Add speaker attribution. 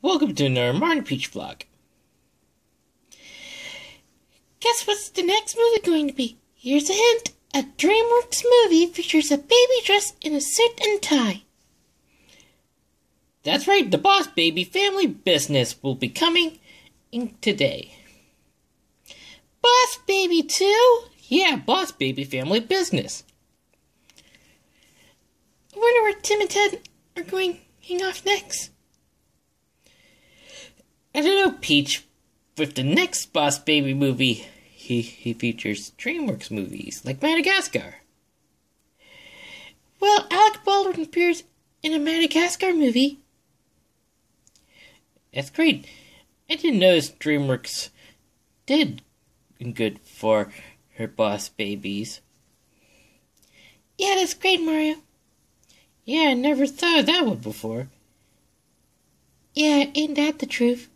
Speaker 1: Welcome to another Mario and Peach vlog.
Speaker 2: Guess what's the next movie going to be? Here's a hint. A DreamWorks movie features a baby dressed in a suit and tie.
Speaker 1: That's right, the Boss Baby Family Business will be coming in today.
Speaker 2: Boss Baby 2?
Speaker 1: Yeah, Boss Baby Family Business.
Speaker 2: I wonder where Tim and Ted are going hang off next.
Speaker 1: Peach. With the next Boss Baby movie, he, he features DreamWorks movies like Madagascar.
Speaker 2: Well, Alec Baldwin appears in a Madagascar movie.
Speaker 1: That's great. I didn't notice DreamWorks did good for her Boss Babies.
Speaker 2: Yeah, that's great, Mario.
Speaker 1: Yeah, I never thought of that one before.
Speaker 2: Yeah, ain't that the truth?